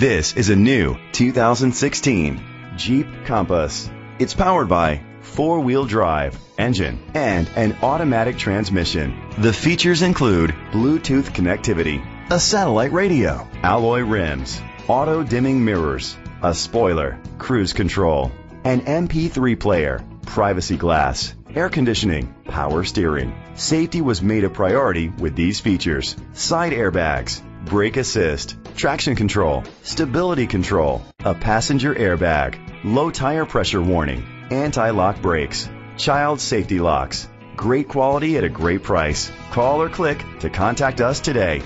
This is a new 2016 Jeep Compass. It's powered by four-wheel drive engine and an automatic transmission. The features include Bluetooth connectivity, a satellite radio, alloy rims, auto dimming mirrors, a spoiler, cruise control, an MP3 player, privacy glass, air conditioning, power steering. Safety was made a priority with these features. Side airbags, brake assist, traction control, stability control, a passenger airbag, low tire pressure warning, anti-lock brakes, child safety locks. Great quality at a great price. Call or click to contact us today.